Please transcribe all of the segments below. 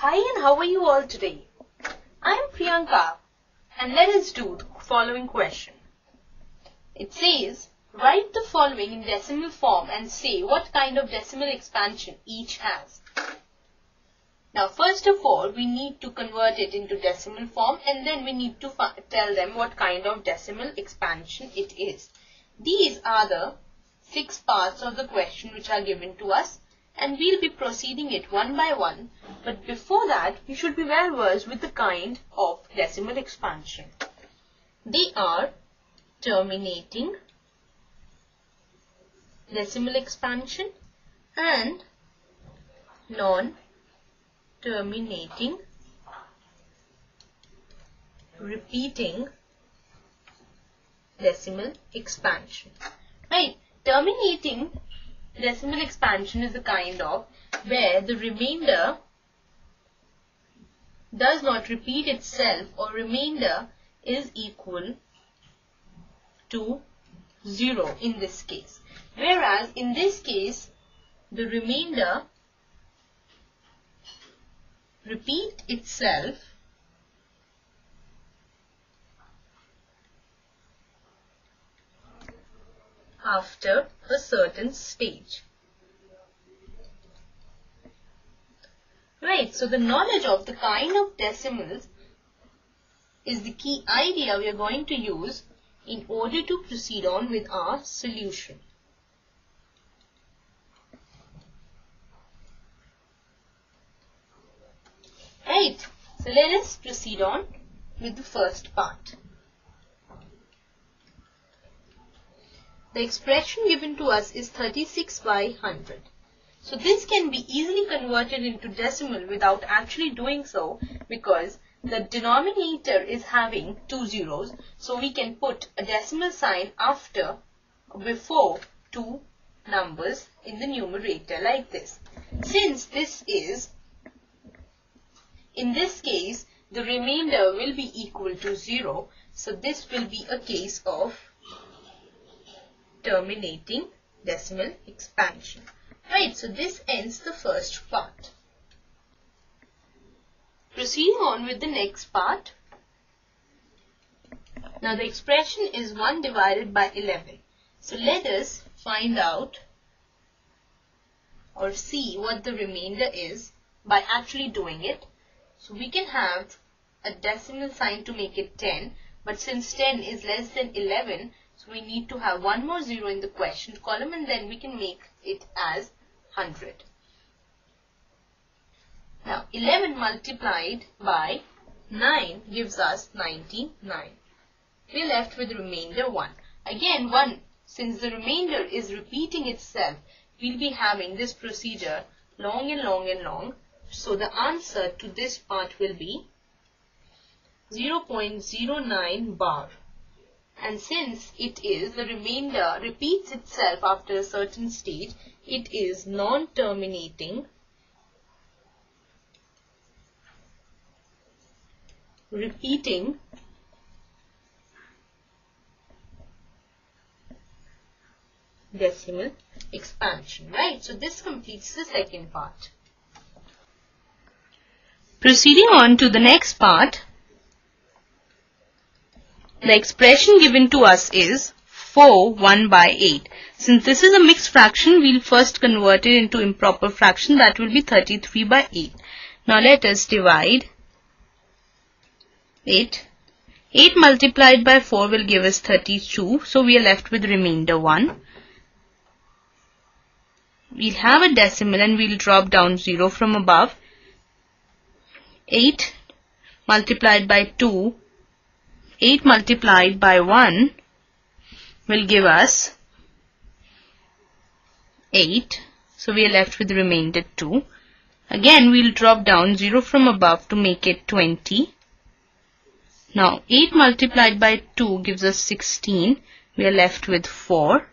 Hi and how are you all today? I am Priyanka and let us do the following question. It says, write the following in decimal form and say what kind of decimal expansion each has. Now first of all we need to convert it into decimal form and then we need to tell them what kind of decimal expansion it is. These are the six parts of the question which are given to us and we'll be proceeding it one by one. But before that, we should be well versed with the kind of decimal expansion. They are terminating decimal expansion and non-terminating repeating decimal expansion. Right, terminating decimal expansion is a kind of where the remainder does not repeat itself or remainder is equal to 0 in this case. Whereas in this case, the remainder repeat itself after a certain stage. Right, so the knowledge of the kind of decimals is the key idea we are going to use in order to proceed on with our solution. Right, so let us proceed on with the first part. The expression given to us is 36 by 100. So this can be easily converted into decimal without actually doing so because the denominator is having two zeros. So we can put a decimal sign after, before two numbers in the numerator like this. Since this is, in this case, the remainder will be equal to 0. So this will be a case of terminating decimal expansion. Right, so this ends the first part. Proceeding on with the next part. Now the expression is 1 divided by 11. So let us find out or see what the remainder is by actually doing it. So we can have a decimal sign to make it 10 but since 10 is less than 11 so we need to have one more zero in the quotient column and then we can make it as 100. Now 11 multiplied by 9 gives us 99. We are left with remainder 1. Again 1 since the remainder is repeating itself we'll be having this procedure long and long and long. So the answer to this part will be 0.09 bar and since it is the remainder repeats itself after a certain stage, it is non-terminating repeating decimal expansion, right? So this completes the second part. Proceeding on to the next part, the expression given to us is 4 1 by 8. Since this is a mixed fraction, we'll first convert it into improper fraction that will be 33 by 8. Now let us divide 8. 8 multiplied by 4 will give us 32. So we are left with remainder 1. We'll have a decimal and we'll drop down 0 from above. 8 multiplied by 2 8 multiplied by 1 will give us 8. So we are left with the remainder 2. Again, we'll drop down 0 from above to make it 20. Now, 8 multiplied by 2 gives us 16. We are left with 4.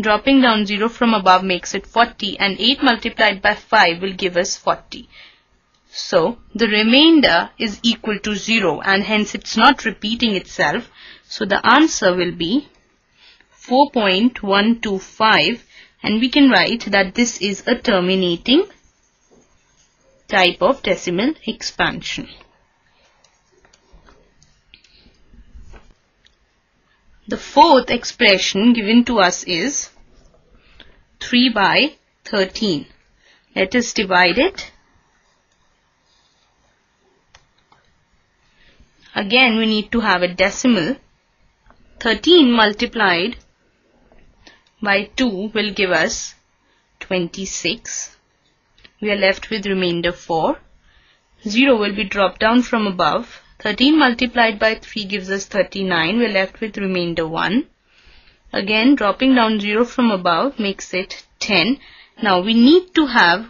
Dropping down 0 from above makes it 40 and 8 multiplied by 5 will give us 40. So the remainder is equal to 0 and hence it's not repeating itself. So the answer will be 4.125 and we can write that this is a terminating type of decimal expansion. The fourth expression given to us is 3 by 13. Let us divide it. Again we need to have a decimal. 13 multiplied by 2 will give us 26. We are left with remainder 4. 0 will be dropped down from above 13 multiplied by 3 gives us 39. We're left with remainder 1. Again, dropping down 0 from above makes it 10. Now, we need to have,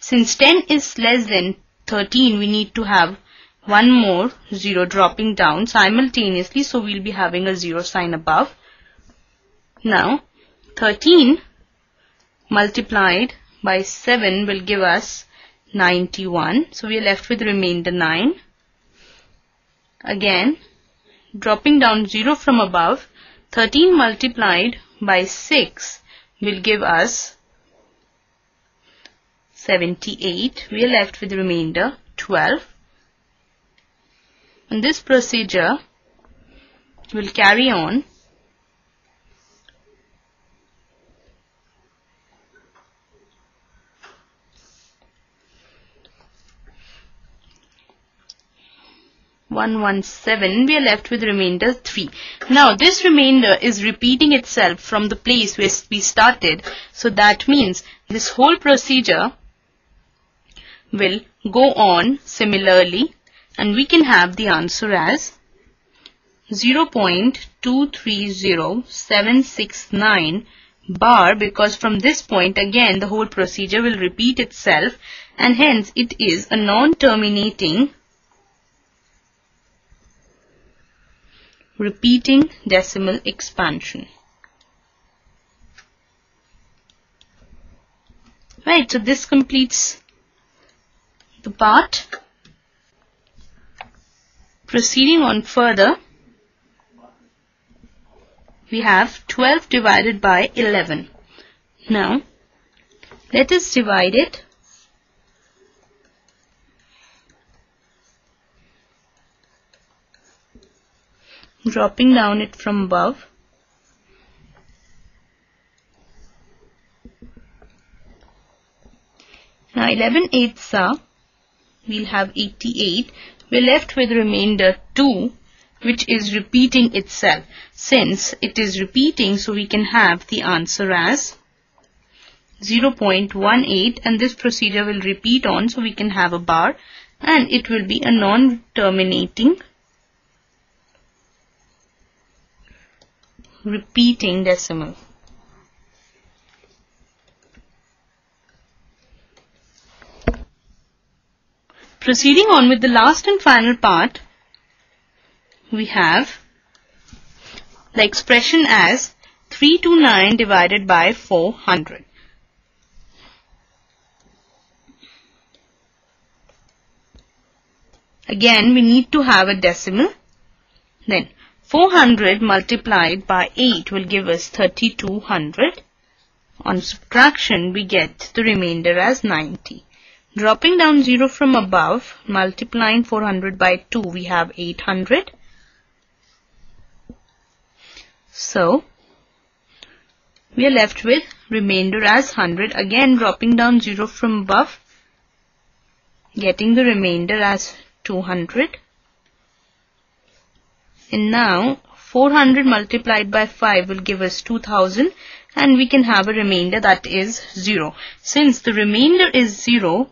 since 10 is less than 13, we need to have one more 0 dropping down simultaneously. So, we'll be having a 0 sign above. Now, 13 multiplied by 7 will give us 91. So, we are left with remainder 9. Again, dropping down 0 from above, 13 multiplied by 6 will give us 78. We are left with remainder 12. And this procedure will carry on 117 we are left with remainder 3 now this remainder is repeating itself from the place where we started. So that means this whole procedure will go on similarly and we can have the answer as 0.230769 bar because from this point again the whole procedure will repeat itself and hence it is a non-terminating repeating decimal expansion. Right, so this completes the part. Proceeding on further, we have 12 divided by 11. Now, let us divide it dropping down it from above. Now 11 eighths are, we'll have 88. We're left with remainder 2 which is repeating itself. Since it is repeating so we can have the answer as 0.18 and this procedure will repeat on so we can have a bar and it will be a non-terminating repeating decimal. Proceeding on with the last and final part, we have the expression as 329 divided by 400. Again, we need to have a decimal. Then 400 multiplied by 8 will give us 3200. On subtraction, we get the remainder as 90. Dropping down 0 from above, multiplying 400 by 2, we have 800. So, we are left with remainder as 100. Again, dropping down 0 from above, getting the remainder as 200. And now 400 multiplied by 5 will give us 2000 and we can have a remainder that is 0. Since the remainder is 0,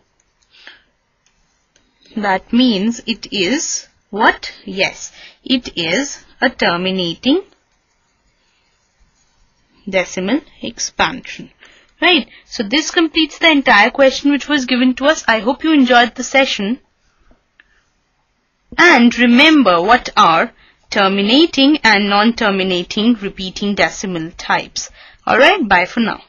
that means it is what? Yes, it is a terminating decimal expansion. Right. So this completes the entire question which was given to us. I hope you enjoyed the session. And remember what are terminating and non-terminating repeating decimal types. Alright, bye for now.